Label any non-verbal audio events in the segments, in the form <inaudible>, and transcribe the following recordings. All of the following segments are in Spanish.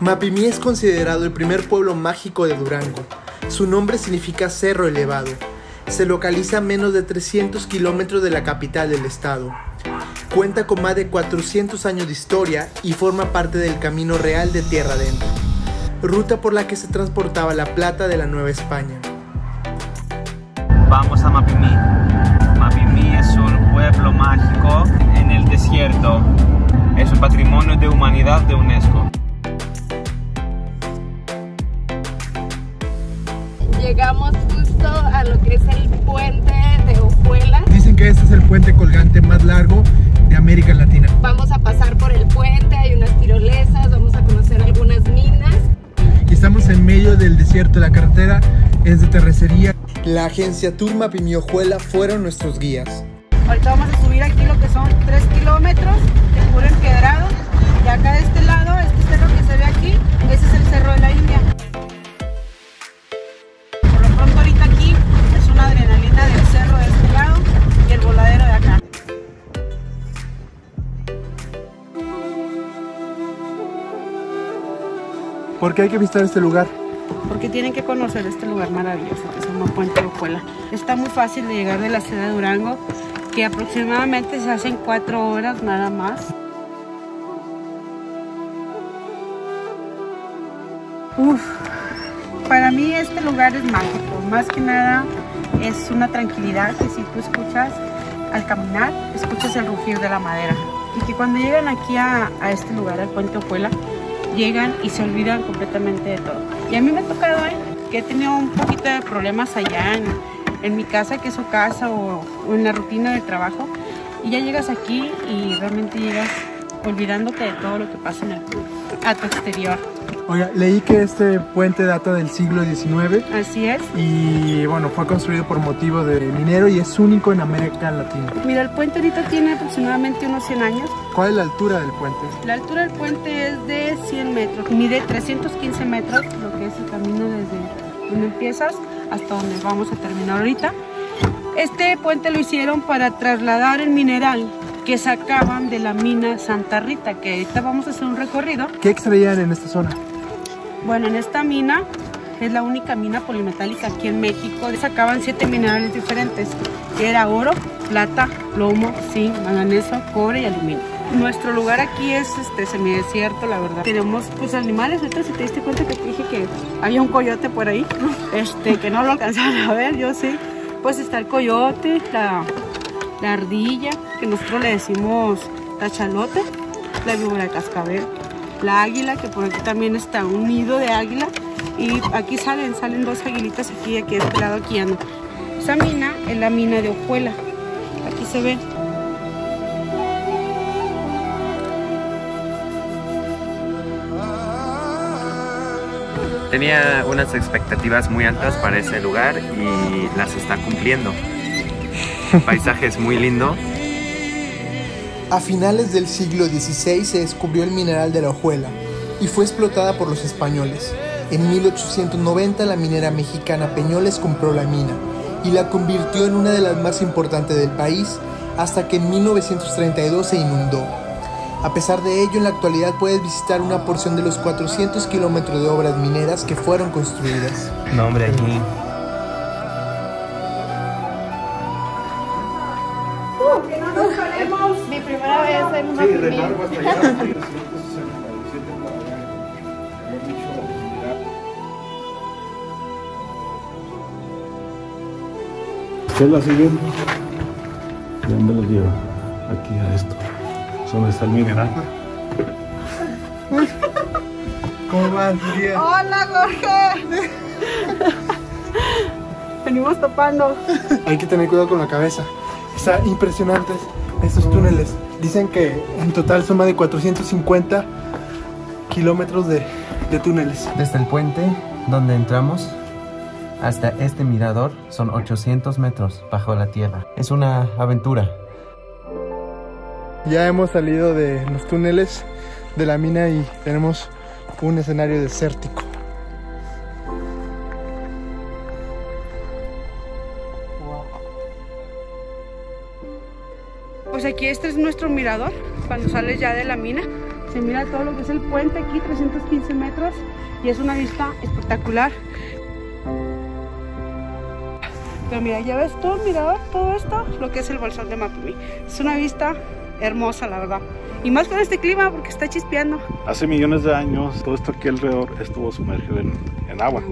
Mapimí es considerado el primer pueblo mágico de Durango. Su nombre significa cerro elevado. Se localiza a menos de 300 kilómetros de la capital del estado. Cuenta con más de 400 años de historia y forma parte del Camino Real de Tierra Adentro, ruta por la que se transportaba la plata de la Nueva España. Vamos a Mapimí. Mapimí es un pueblo mágico en el desierto. Es un patrimonio de humanidad de UNESCO. Llegamos justo a lo que es el puente de Ojuela. Dicen que este es el puente colgante más largo de América Latina. Vamos a pasar por el puente, hay unas tirolesas, vamos a conocer algunas minas. Y estamos en medio del desierto, la carretera es de terracería. La agencia Tour Mapimí Ojuela fueron nuestros guías. Ahorita vamos a subir aquí lo que son 3 kilómetros de puro empedrado. Y acá de este lado, este cerro que se ve aquí, ese es el Cerro de la India. ¿Por qué hay que visitar este lugar? Porque tienen que conocer este lugar maravilloso que se llama Puente de Ojuela. Está muy fácil de llegar de la ciudad de Durango, que aproximadamente se hacen 4 horas nada más. Uf, para mí este lugar es mágico, más que nada es una tranquilidad que si tú escuchas al caminar, escuchas el rugir de la madera. Y que cuando llegan aquí a, a este lugar, al puente Ojuela, llegan y se olvidan completamente de todo. Y a mí me ha tocado ¿eh? que he tenido un poquito de problemas allá en, en mi casa, que es su casa, o, o en la rutina de trabajo. Y ya llegas aquí y realmente llegas olvidándote de todo lo que pasa en el, a tu exterior. Oiga, leí que este puente data del siglo XIX Así es. y bueno, fue construido por motivo de minero y es único en América Latina. Mira, el puente ahorita tiene aproximadamente unos 100 años. ¿Cuál es la altura del puente? La altura del puente es de 100 metros. Mide 315 metros, lo que es el camino desde donde empiezas hasta donde vamos a terminar ahorita. Este puente lo hicieron para trasladar el mineral que sacaban de la mina Santa Rita, que ahorita vamos a hacer un recorrido. ¿Qué extraían en esta zona? Bueno, en esta mina es la única mina polimetálica aquí en México. Sacaban siete minerales diferentes, que era oro, plata, plomo, zinc, manganeso, cobre y aluminio. Nuestro lugar aquí es este semidesierto, la verdad. Tenemos pues animales, ahorita si te diste cuenta que te dije que había un coyote por ahí, <laughs> este, que no lo alcanzaron a ver, yo sí. Pues está el coyote, la, la ardilla, que nosotros le decimos tachalote, la víbora de cascabel, la águila, que por aquí también está un nido de águila. Y aquí salen, salen dos aguilitas aquí, aquí de este lado, aquí ando. Esa mina es la mina de Ojuela. Aquí se ve. Tenía unas expectativas muy altas para ese lugar y las está cumpliendo. El <laughs> paisaje es muy lindo. A finales del siglo XVI se descubrió el mineral de la hojuela y fue explotada por los españoles. En 1890 la minera mexicana Peñoles compró la mina y la convirtió en una de las más importantes del país hasta que en 1932 se inundó. A pesar de ello, en la actualidad puedes visitar una porción de los 400 kilómetros de obras mineras que fueron construidas. No, hombre, aquí. Mi primera vez en Mapimí. <laughs> ¿Qué es la siguiente? ¿De dónde los lleva? Aquí a esto. Es donde está el mineral. ¿Cómo vas, ¡Hola, Jorge! Venimos topando. Hay que tener cuidado con la cabeza. Está impresionantes estos túneles. Dicen que en total son más de 450 kilómetros de, de túneles. Desde el puente donde entramos hasta este mirador son 800 metros bajo la tierra. Es una aventura. Ya hemos salido de los túneles de la mina y tenemos un escenario desértico. Aquí este es nuestro mirador, cuando sales ya de la mina. Se mira todo lo que es el puente aquí, 315 metros, y es una vista espectacular. Pero mira, ya ves todo el mirador, todo esto, lo que es el bolsón de Mapimí. Es una vista hermosa, la verdad. Y más con este clima porque está chispeando. Hace millones de años todo esto aquí alrededor estuvo sumergido en, en agua.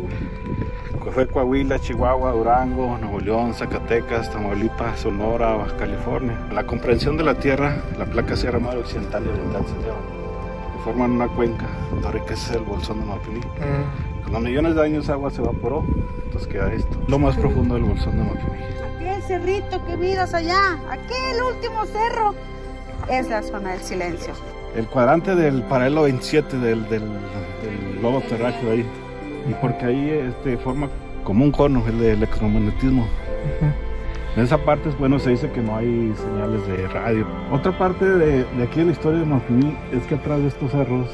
Fue Coahuila, Chihuahua, Durango, Nuevo León, Zacatecas, Tamaulipas, Sonora, Baja California. La comprensión de la Tierra, la placa Sierra Madre Occidental y Oriental se llevan. Y forman una cuenca, donde que es el bolsón de Mapimí. Con los millones de años agua se evaporó, entonces queda esto. Lo más profundo del bolsón de Mapimí. Aquel cerrito que miras allá, aquel último cerro, es la zona del silencio. El cuadrante del paralelo 27 del, del, del globo terráqueo ahí. Y porque ahí este, forma como un cono el del electromagnetismo. En esa parte, bueno, se dice que no hay señales de radio. Otra parte de, de aquí de la historia de Mapimí es que atrás de estos cerros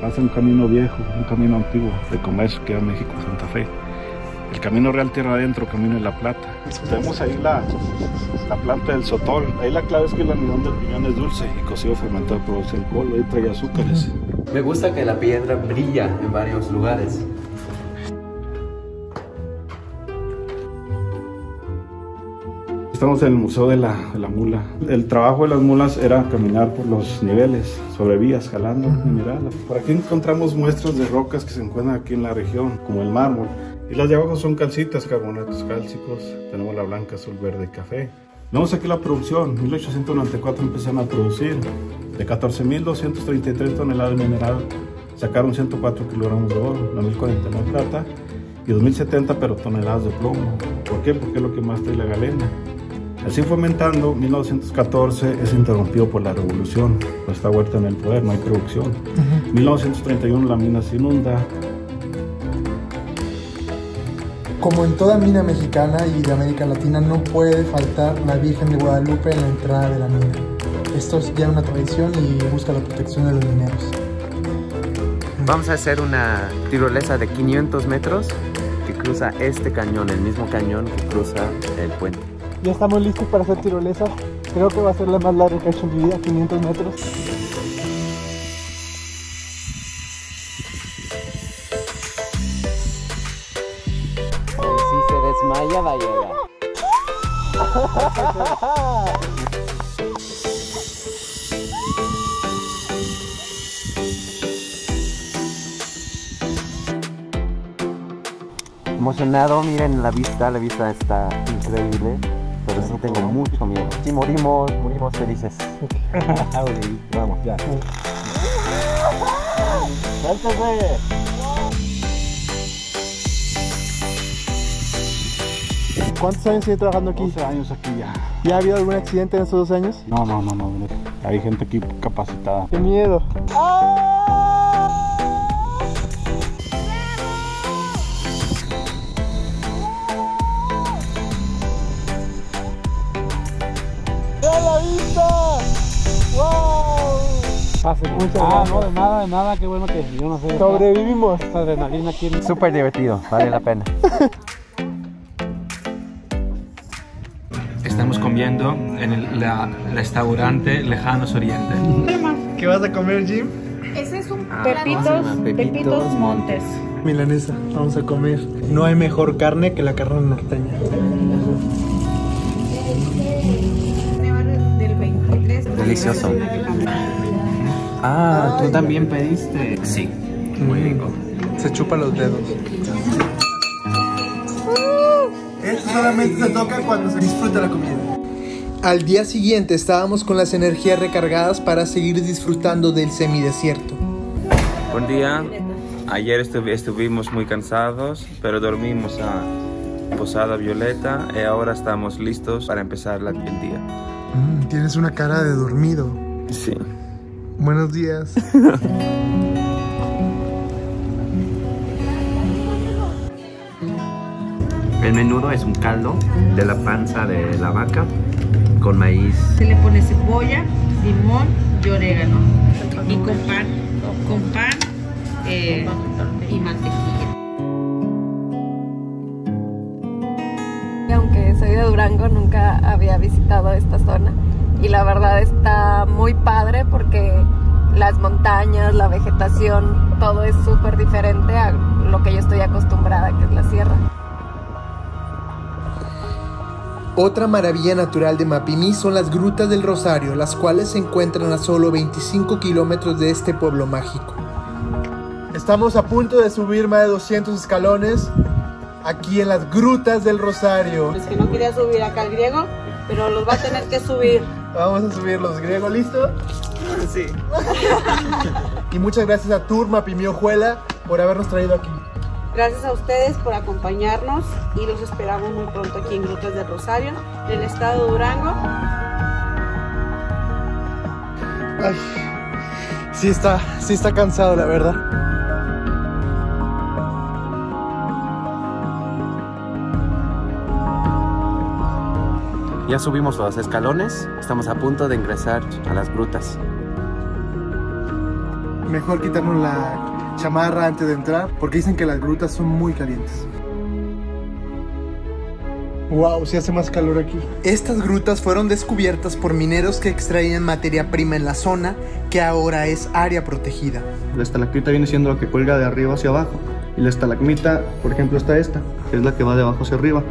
pasa un camino viejo, un camino antiguo de comercio que era México Santa Fe. El camino real tierra adentro, camino de la plata. Tenemos ahí la, la planta del sotol. Ahí la clave es que el almidón del piñón es dulce y cocido fermentado produce alcohol, ahí trae azúcares. Me gusta que la piedra brilla en varios lugares. Estamos en el Museo de la, de la Mula. El trabajo de las mulas era caminar por los niveles, sobre vías, jalando mineral. Por aquí encontramos muestras de rocas que se encuentran aquí en la región, como el mármol. Y las de abajo son calcitas, carbonatos cálcicos. Tenemos la blanca, azul, verde y café. Vemos aquí la producción. En 1894 empezaron a producir. De 14.233 toneladas de mineral, sacaron 104 kilogramos de oro, 2.049 plata y 2.070 pero toneladas de plomo. ¿Por qué? Porque es lo que más trae la galena. Así fue aumentando, 1914 es interrumpido por la revolución, pues está Huerta en el poder, no hay producción. 1931 la mina se inunda. Como en toda mina mexicana y de América Latina, no puede faltar la Virgen de Guadalupe en la entrada de la mina. Esto es ya una tradición y busca la protección de los mineros. Vamos a hacer una tirolesa de 500 metros que cruza este cañón, el mismo cañón que cruza el puente. Ya estamos listos para hacer tirolesa. Creo que va a ser la más larga que he hecho en mi vida, 500 metros. Si se desmaya, va a llegar. Emocionado, miren la vista, la vista está increíble, tengo mucho miedo. Si morimos, morimos felices. <laughs> Vamos, ya. ¿Cuántos años tiene trabajando aquí? 12 años aquí ya. ¿Ya ha habido algún accidente en estos dos años? No, no, no, no. Hay gente aquí capacitada. ¡Qué miedo! ¡Vean Pase, Muchas ah, gracias. no, de nada, de nada, qué bueno que yo no sé. Sobrevivimos. Esta adrenalina aquí. en- Súper divertido, vale la pena. Estamos comiendo en el la- restaurante Lejanos Oriente. ¿Qué vas a comer, Jim? Ese es un Pepitos, Pepitos Pepitos Montes. Milanesa, vamos a comer. No hay mejor carne que la carne norteña. del 23. Delicioso. Ah, tú también pediste. Sí, muy rico. Se chupa los dedos. Eso solamente se toca cuando se disfruta la comida. Al día siguiente estábamos con las energías recargadas para seguir disfrutando del semidesierto. Buen día. Ayer estuvi- estuvimos muy cansados, pero dormimos a Posada Violeta y ahora estamos listos para empezar la- el día. Mm, tienes una cara de dormido. Sí. Buenos días. <laughs> El menudo es un caldo de la panza de la vaca con maíz. Se le pone cebolla, limón y orégano. Y con pan, con pan eh, y mantequilla. Y aunque soy de Durango, nunca había visitado esta zona. Y la verdad está muy padre porque las montañas, la vegetación, todo es súper diferente a lo que yo estoy acostumbrada, que es la sierra. Otra maravilla natural de Mapimí son las grutas del Rosario, las cuales se encuentran a solo 25 kilómetros de este pueblo mágico. Estamos a punto de subir más de 200 escalones aquí en las grutas del Rosario. Es que no quería subir acá al griego, pero los va a tener que subir. Vamos a subir los griegos, ¿listo? Sí. <laughs> y muchas gracias a Tour Mapimí Ojuela por habernos traído aquí. Gracias a ustedes por acompañarnos y los esperamos muy pronto aquí en Grutas del Rosario, en el estado de Durango. Ay, sí está, sí está cansado, la verdad. Ya subimos los escalones, estamos a punto de ingresar a las grutas. Mejor quitarnos la chamarra antes de entrar, porque dicen que las grutas son muy calientes. Wow, sí hace más calor aquí. Estas grutas fueron descubiertas por mineros que extraían materia prima en la zona, que ahora es área protegida. La estalactita viene siendo la que cuelga de arriba hacia abajo. Y la estalagmita, por ejemplo, está esta, que es la que va de abajo hacia arriba.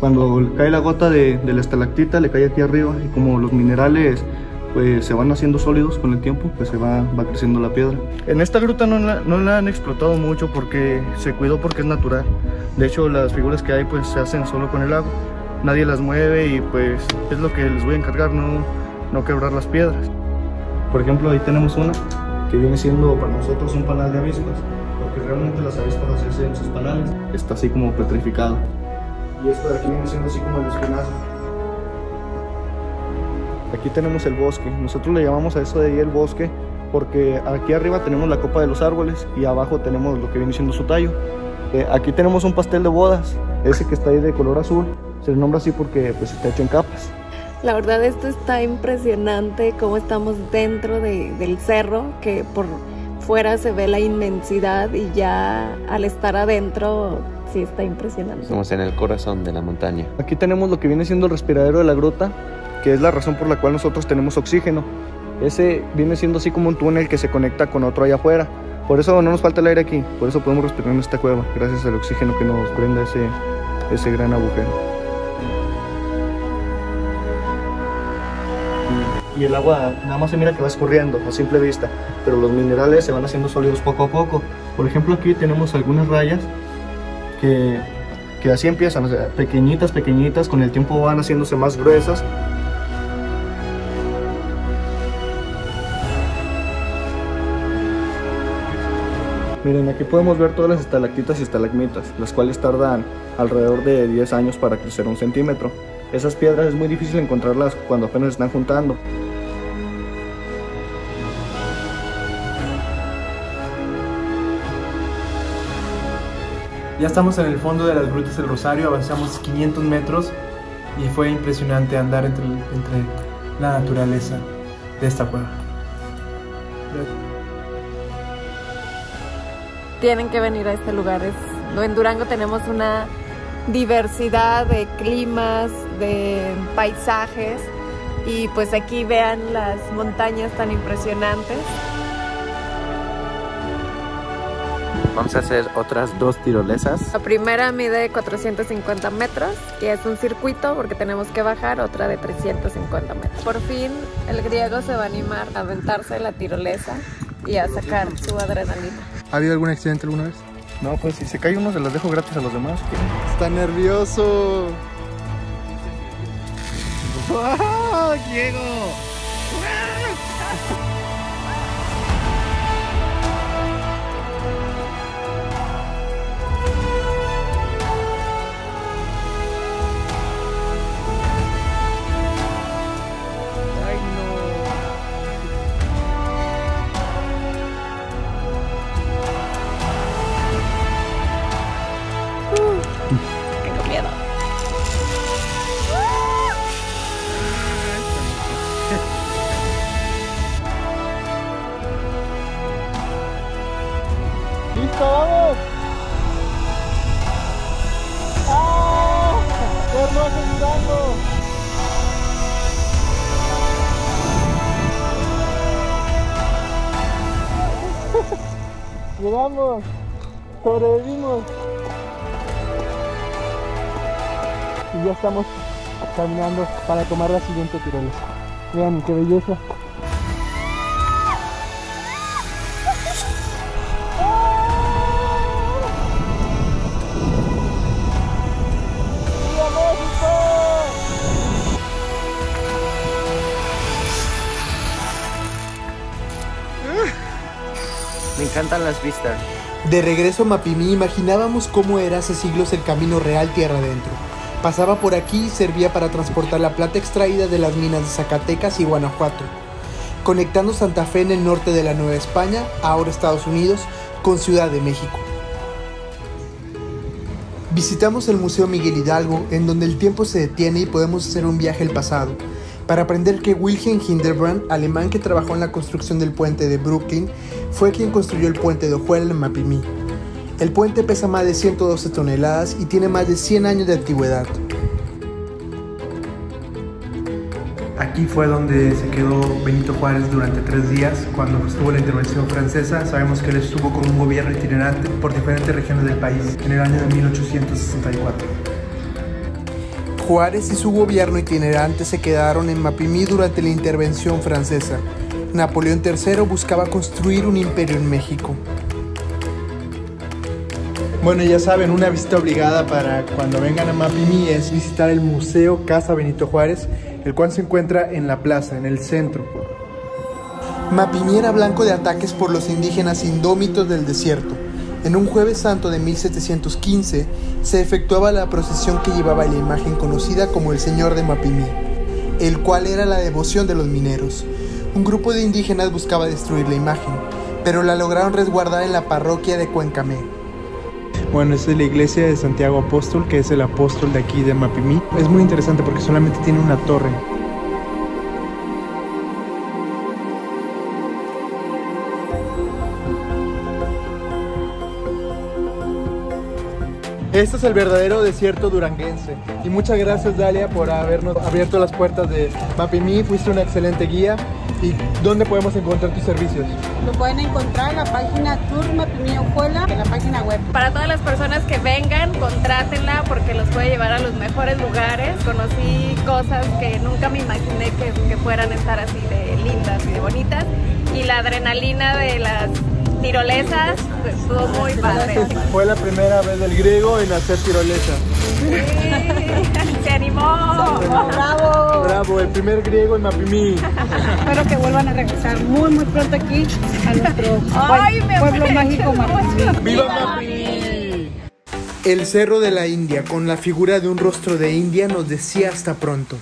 Cuando cae la gota de, de la estalactita, le cae aquí arriba. Y como los minerales pues se van haciendo sólidos con el tiempo, pues se va, va creciendo la piedra. En esta gruta no la, no la han explotado mucho porque se cuidó porque es natural. De hecho, las figuras que hay pues se hacen solo con el agua. Nadie las mueve y pues es lo que les voy a encargar, no, no quebrar las piedras. Por ejemplo, ahí tenemos una que viene siendo para nosotros un panal de avispas, porque realmente las avispas las hacen en sus panales. Está así como petrificado. Y esto de aquí viene siendo así como el espinazo. Aquí tenemos el bosque. Nosotros le llamamos a eso de ahí el bosque porque aquí arriba tenemos la copa de los árboles y abajo tenemos lo que viene siendo su tallo. Eh, aquí tenemos un pastel de bodas, ese que está ahí de color azul. Se le nombra así porque pues está hecho en capas. La verdad esto está impresionante, cómo estamos dentro de- del cerro, que por fuera se ve la inmensidad y ya al estar adentro sí está impresionante. Estamos en el corazón de la montaña. Aquí tenemos lo que viene siendo el respiradero de la gruta, que es la razón por la cual nosotros tenemos oxígeno. Ese viene siendo así como un túnel que se conecta con otro allá afuera. Por eso no nos falta el aire aquí, por eso podemos respirar en esta cueva, gracias al oxígeno que nos brinda ese, ese gran agujero. Y el agua nada más se mira que va escurriendo a simple vista, pero los minerales se van haciendo sólidos poco a poco. Por ejemplo, aquí tenemos algunas rayas que, que así empiezan, pequeñitas, pequeñitas, con el tiempo van haciéndose más gruesas. Miren, aquí podemos ver todas las estalactitas y estalagmitas, las cuales tardan alrededor de 10 años para crecer un centímetro. Esas piedras es muy difícil encontrarlas cuando apenas están juntando. Ya estamos en el fondo de las grutas del Rosario, avanzamos 500 metros y fue impresionante andar entre, entre la naturaleza de esta cueva. Tienen que venir a este lugar. Es, en Durango tenemos una diversidad de climas, de paisajes y pues aquí vean las montañas tan impresionantes. Vamos a hacer otras dos tirolesas. La primera mide 450 metros y es un circuito porque tenemos que bajar, otra de 350 metros. Por fin el griego se va a animar a aventarse la tirolesa y a sacar su adrenalina. ¿Ha habido algún accidente alguna vez? No, pues si se cae uno se las dejo gratis a los demás. Está nervioso. ¡Wow, Diego! ¡Listo, vamos! ¡Ah! ¡Qué hermoso Durango! Llegamos, sobrevivimos y ya estamos caminando para tomar la siguiente tirolesa. Vean qué belleza. Encantan las vistas. De regreso a Mapimí imaginábamos cómo era hace siglos el camino real tierra adentro. Pasaba por aquí y servía para transportar la plata extraída de las minas de Zacatecas y Guanajuato, conectando Santa Fe en el norte de la Nueva España, ahora Estados Unidos, con Ciudad de México. Visitamos el Museo Miguel Hidalgo, en donde el tiempo se detiene y podemos hacer un viaje al pasado, para aprender que Wilhelm Hildebrand, alemán que trabajó en la construcción del puente de Brooklyn, fue quien construyó el puente de Ojuela en Mapimí. El puente pesa más de 112 toneladas y tiene más de 100 años de antigüedad. Aquí fue donde se quedó Benito Juárez durante tres días cuando estuvo la intervención francesa. Sabemos que él estuvo con un gobierno itinerante por diferentes regiones del país en el año de 1864. Juárez y su gobierno itinerante se quedaron en Mapimí durante la intervención francesa. Napoleón III buscaba construir un imperio en México. Bueno, ya saben, una visita obligada para cuando vengan a Mapimí es visitar el Museo Casa Benito Juárez, el cual se encuentra en la plaza, en el centro. Mapimí era blanco de ataques por los indígenas indómitos del desierto. En un jueves santo de 1715 se efectuaba la procesión que llevaba la imagen conocida como el Señor de Mapimí, el cual era la devoción de los mineros. Un grupo de indígenas buscaba destruir la imagen, pero la lograron resguardar en la parroquia de Cuencamé. Bueno, esta es la iglesia de Santiago Apóstol, que es el apóstol de aquí de Mapimí. Es muy interesante porque solamente tiene una torre. Este es el verdadero desierto duranguense. Y muchas gracias Dalia por habernos abierto las puertas de Mapimí. Fuiste una excelente guía. ¿Y dónde podemos encontrar tus servicios? Lo pueden encontrar en la página Tour Mapimí Ojuela, en la página web. Para todas las personas que vengan, contrátenla porque los puede llevar a los mejores lugares. Conocí cosas que nunca me imaginé que, que fueran estar así de lindas y de bonitas. Y la adrenalina de las tirolesas estuvo muy padre. Fue la primera vez del griego en hacer tirolesa. Sí, se animó. ¡Bravo! Bravo, el primer griego en Mapimí. Espero que vuelvan a regresar muy, muy pronto aquí a nuestro Ay, me pueblo mágico Mapimí. ¡Viva Mapimí! El Cerro de la India, con la figura de un rostro de India, nos decía hasta pronto.